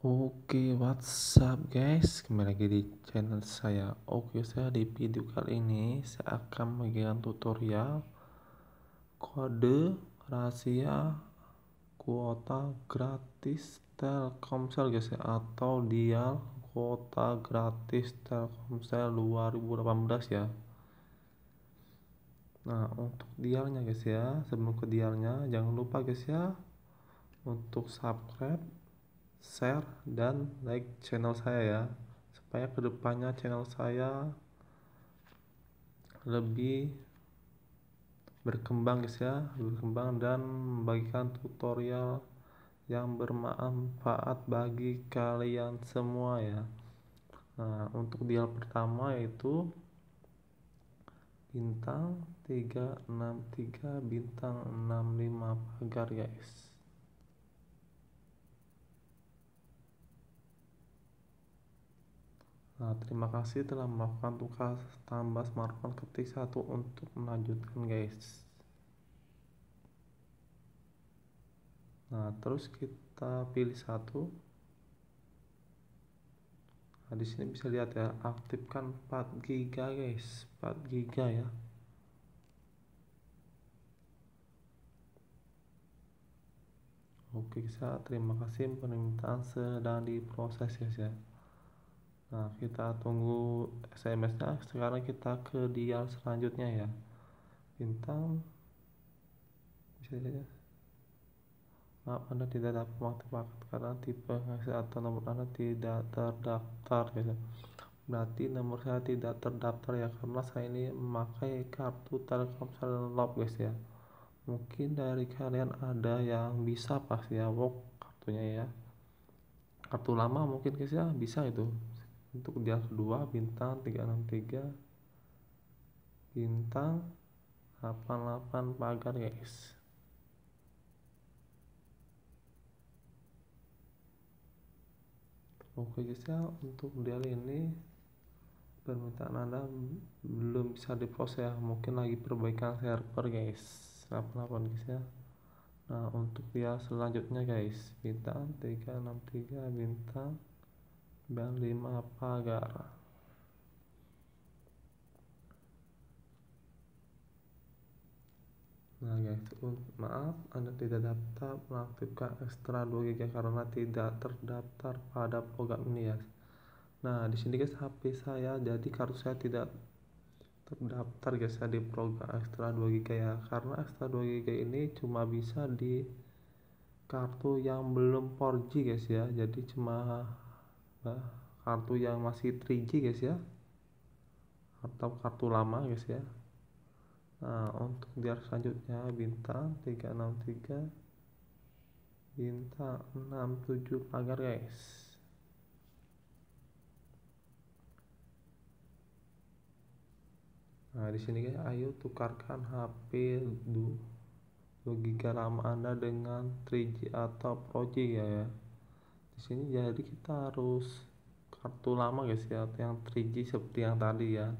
Oke, what's up guys? Kembali lagi di channel saya. Oke, saya di video kali ini saya akan memberikan tutorial kode rahasia kuota gratis Telkomsel guys ya atau dial kuota gratis Telkomsel 2018 ya. Nah, untuk dialnya guys ya, sebelum ke dialnya jangan lupa guys ya untuk subscribe share dan like channel saya ya supaya ke depannya channel saya lebih berkembang guys ya berkembang dan membagikan tutorial yang bermanfaat bagi kalian semua ya. Nah untuk dial pertama yaitu bintang 363 bintang 65 pagar guys Nah, terima kasih telah melakukan tugas tambah smartphone ketik satu untuk melanjutkan guys. Nah, terus kita pilih satu. Nah, di sini bisa lihat ya, aktifkan 4 GB guys, 4 GB ya. Oke, saya terima kasih permintaan sedang diproses ya, ya. Nah, kita tunggu SMS-nya. Sekarang kita ke dial selanjutnya ya. Bintang bisa ya. Maaf, Anda tidak dapat mengaktifkan karena tipe atau nomor Anda tidak terdaftar ya. Berarti nomor saya tidak terdaftar ya karena saya ini memakai kartu Telkomsel Love guys ya. Mungkin dari kalian ada yang bisa pas ya work kartunya ya. Kartu lama mungkin guys ya bisa itu untuk dia kedua bintang 363 bintang 88 pagar guys. Oke guys ya untuk dia ini permintaan anda belum bisa diproses ya. Mungkin lagi perbaikan server guys. 88 guys ya. Nah untuk dia selanjutnya guys. Bintang 363 bintang 5 pagar Nah guys, maaf Anda tidak dapat mengaktifkan ekstra 2 GB karena tidak terdaftar pada program ini ya. Nah, di sini guys HP saya jadi kartu saya tidak terdaftar guys ya di program ekstra 2 GB ya. Karena ekstra 2 GB ini cuma bisa di kartu yang belum 4G guys ya. Jadi cuma kartu yang masih 3G guys ya. Atau kartu lama guys ya. Nah untuk biar selanjutnya bintang 363 bintang 67 pagar guys. Nah di sini guys ayo tukarkan HP 2 GB RAM Anda dengan 3G atau Pro G ya ya di sini jadi kita harus kartu lama guys ya yang 3G seperti yang tadi ya.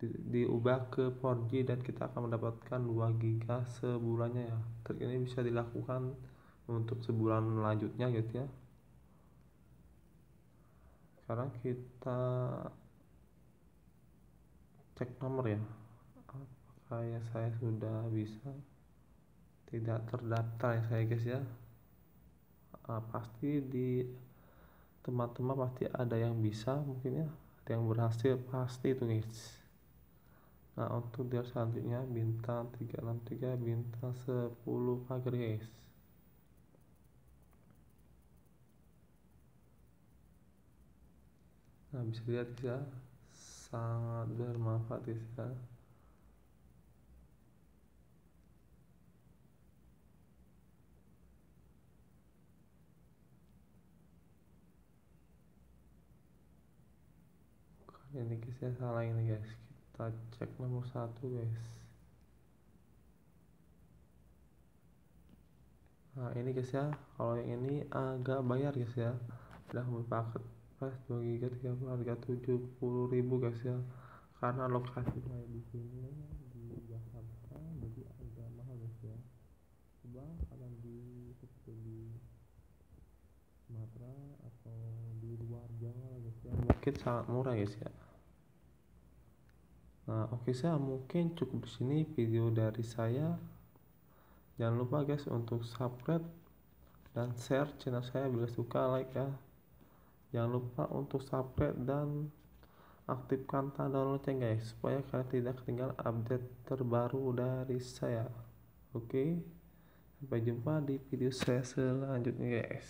Di, diubah ke 4G dan kita akan mendapatkan 2 GB sebulannya ya. Trik ini bisa dilakukan untuk sebulan lanjutnya gitu ya. Sekarang kita cek nomor ya. Apakah ya saya sudah bisa? Tidak terdaftar ya saya guys ya uh, pasti di teman-teman pasti ada yang bisa mungkin ya ada yang berhasil pasti itu guys nah untuk dia selanjutnya bintang 363 bintang 10 pagar guys nah bisa lihat ya sangat bermanfaat guys ya ini guys salah ini guys kita cek nomor satu guys. Nah ini guys ya. Kalau yang ini agak bayar guys ya. Udah paket. Pas 2 giga 3 harga 70 ribu guys ya. Karena lokasinya di sini di Jakarta jadi agak mahal guys ya. Coba kalian di seperti di Sumatera atau di luar Jawa guys ya. Mungkin sangat murah guys ya nah oke okay, saya mungkin cukup di sini video dari saya. Jangan lupa guys untuk subscribe dan share channel saya bila suka like ya. Jangan lupa untuk subscribe dan aktifkan tanda lonceng guys supaya kalian tidak ketinggalan update terbaru dari saya. Oke okay? sampai jumpa di video saya selanjutnya guys